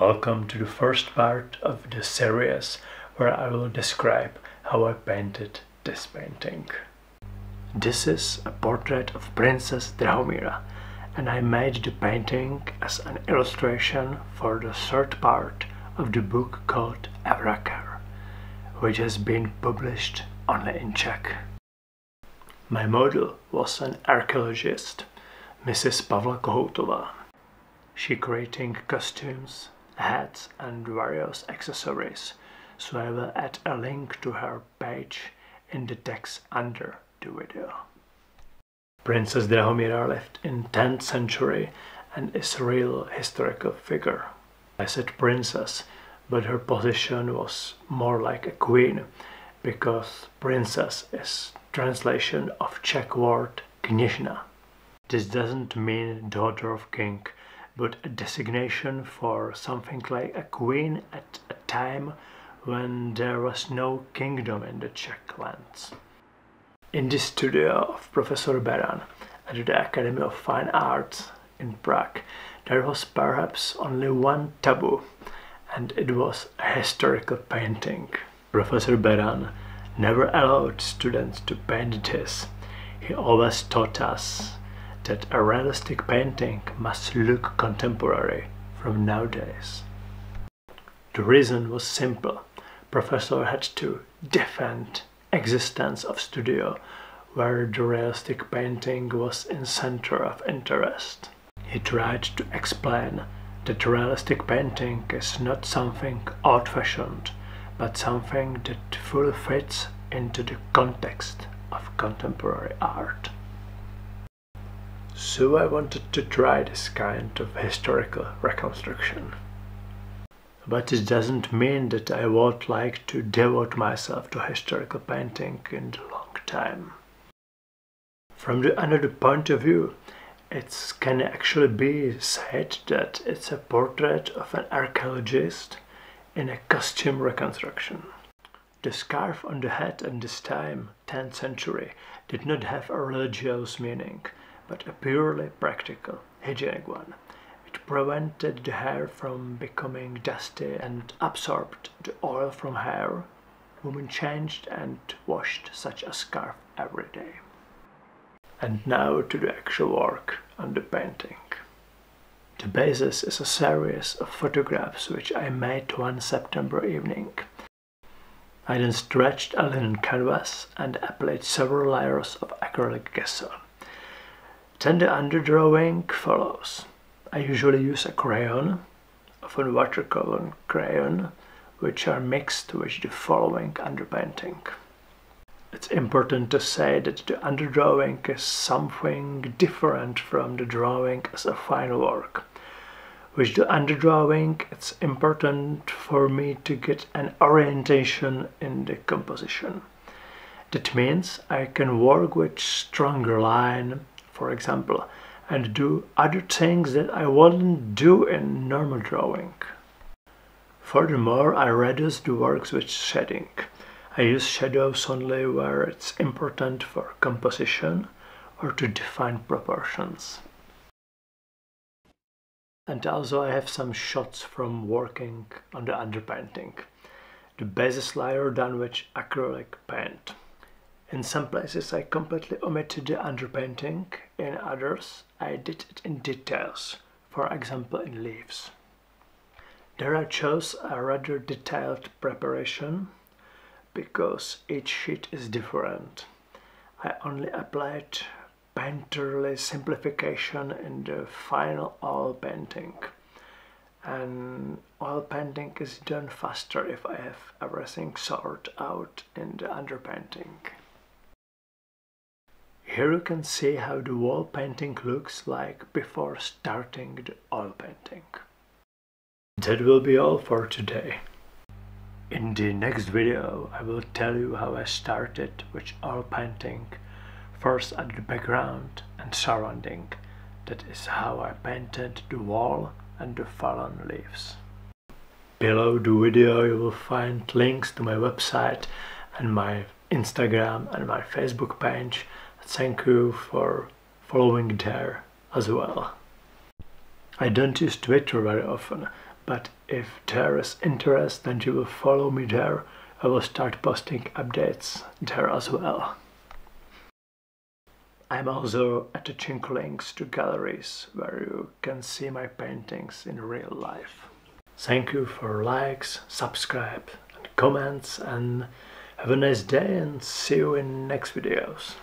Welcome to the first part of the series where I will describe how I painted this painting. This is a portrait of Princess Drahomira and I made the painting as an illustration for the third part of the book called Evrakar, which has been published only in Czech. My model was an archaeologist, Mrs. Pavla Kohoutova. She creating costumes, hats and various accessories, so I will add a link to her page in the text under the video. Princess Drahomira lived in 10th century and is a real historical figure. I said princess, but her position was more like a queen, because princess is translation of Czech word kněžna. This doesn't mean daughter of king, but a designation for something like a queen at a time when there was no kingdom in the Czech lands. In the studio of Professor Beran at the Academy of Fine Arts in Prague, there was perhaps only one taboo, and it was a historical painting. Professor Beran never allowed students to paint this. He always taught us that a realistic painting must look contemporary from nowadays. The reason was simple. Professor had to defend existence of studio where the realistic painting was in center of interest. He tried to explain that realistic painting is not something old-fashioned, but something that fully fits into the context of contemporary art. So I wanted to try this kind of historical reconstruction. But it doesn't mean that I would like to devote myself to historical painting in the long time. From the another point of view, it can actually be said that it's a portrait of an archaeologist in a costume reconstruction. The scarf on the head at this time, 10th century, did not have a religious meaning, but a purely practical, hygienic one. It prevented the hair from becoming dusty and absorbed the oil from hair. Women changed and washed such a scarf every day. And now to the actual work on the painting. The basis is a series of photographs which I made one September evening. I then stretched a linen canvas and applied several layers of acrylic gesso. Then the underdrawing follows. I usually use a crayon, often watercolor crayon, which are mixed with the following underpainting. It's important to say that the underdrawing is something different from the drawing as a final work. With the underdrawing, it's important for me to get an orientation in the composition. That means I can work with stronger line, for example, and do other things that I wouldn't do in normal drawing. Furthermore, I reduce the works with shading. I use shadows only where it's important for composition or to define proportions. And also I have some shots from working on the underpainting. The basis layer done with acrylic paint. In some places I completely omitted the underpainting, in others I did it in details, for example in leaves. There I chose a rather detailed preparation because each sheet is different. I only applied painterly simplification in the final oil painting and oil painting is done faster if I have everything sorted out in the underpainting. Here you can see how the wall painting looks like before starting the oil painting. That will be all for today. In the next video I will tell you how I started with oil painting, first at the background and surrounding. That is how I painted the wall and the fallen leaves. Below the video you will find links to my website and my Instagram and my Facebook page thank you for following there as well. I don't use Twitter very often, but if there is interest then you will follow me there. I will start posting updates there as well. I'm also at the Links to galleries where you can see my paintings in real life. Thank you for likes, subscribe and comments and have a nice day and see you in next videos.